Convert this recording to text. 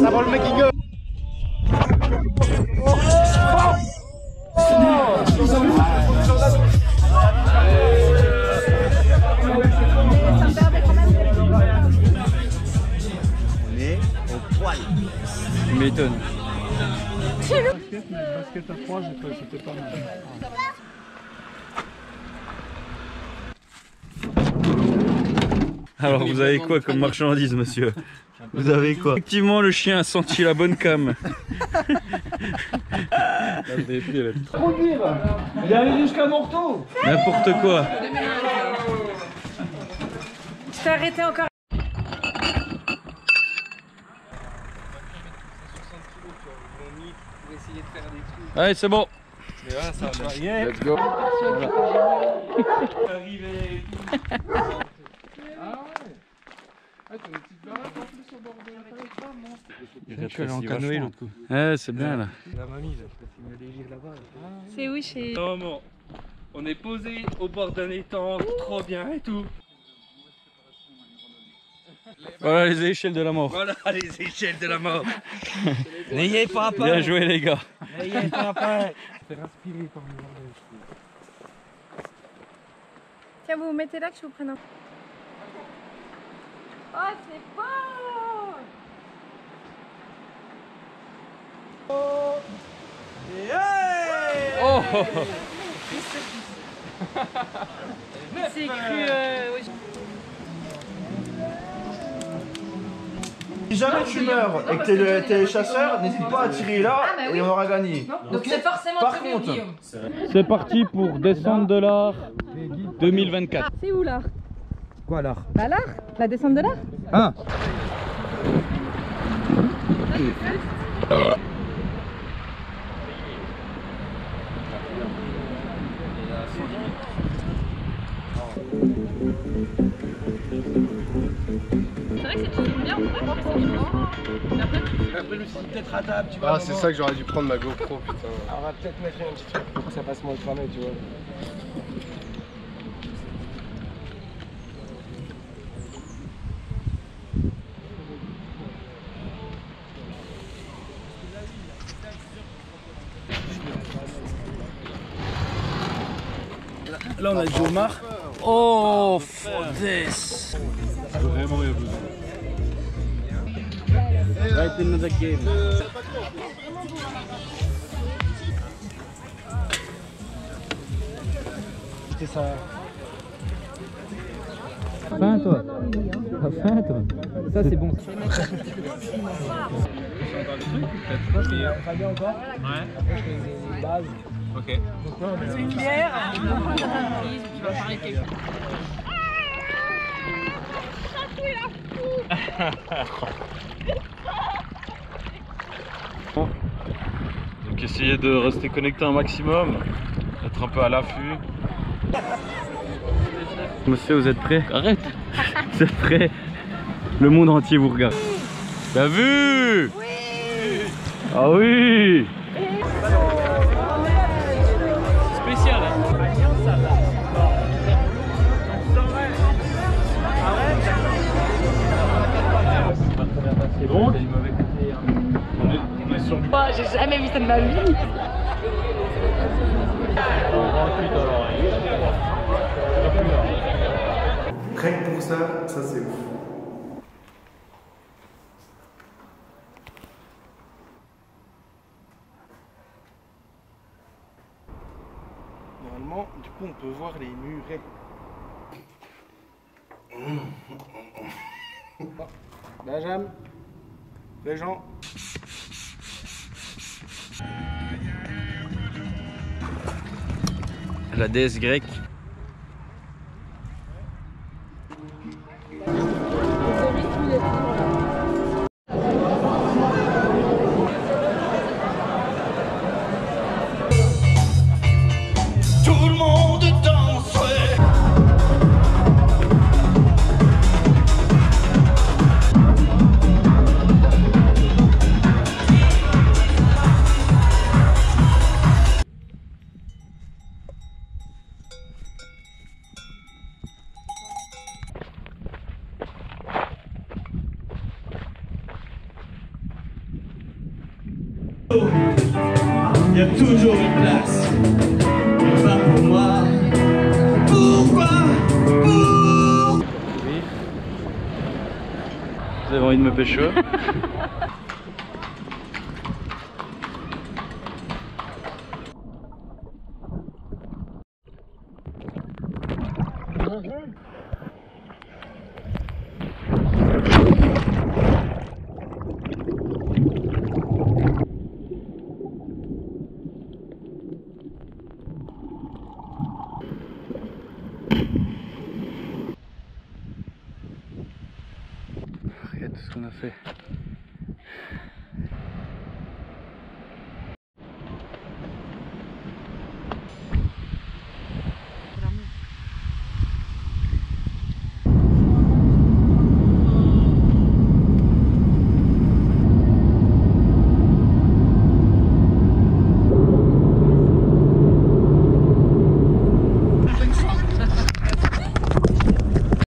Ça va le mec qui On est au poil. Tu. Basket à 3, c'était pas mal. Alors vous avez quoi comme marchandise monsieur Vous avez quoi Effectivement le chien a senti la bonne cam. Il est allé jusqu'à Morteau N'importe quoi. Je t'ai arrêté encore. Allez c'est bon. Let's go Je suis allé en canoë l'autre coup. Ouais c'est bien là. C'est où chez. Moment. On est posé au bord d'un étang, trop bien et tout. Voilà les échelles de la mort. Voilà les échelles de la mort. N'ayez pas peur. Bien joué les gars. N'ayez pas peur. Tiens, vous vous mettez là que je vous prenne un. Oh, c'est beau Oh C'est cru. euh, Si jamais tu meurs et que t'es le- t'es chasseur, n'hésite pas à tirer là Ah, bah oui. et on aura gagné. Donc c'est forcément Par contre- Guillaume. C'est parti pour descente de l'art 2024. C'est où l'art Quoi alors Bah l'art La descente de l'art Ah vrai que si tu tournes bien, on pourrait faire ça du Après, Après je me suis dit peut-être à table, tu Ah, c'est ça que j'aurais dû prendre ma GoPro, putain. On va peut-être mettre un petit truc pour que ça passe moins cramé, tu vois. Là on a du homard. Oh. Vraiment, il y a besoin. Right in the game. C'est ça. Faim toi T'as faim toi Ça c'est bon. c'est une bière. Tu vas parler quelque chose. Donc essayez de rester connecté un maximum, être un peu à l'affût. Monsieur, vous êtes prêts Arrête! Vous êtes prêts Le monde entier vous regarde. T'as vu? Oui Ah oui! Spécial hein vu ça de ma vie. 28 alors. Rien que pour ça, ça c'est ouf. Normalement, du coup, on peut voir les murets. Benjamin, les gens. La déesse grecque. Y a toujours une place, mais pas pour moi. Pourquoi? Pour Vous avez envie de me pécho? Regarde tout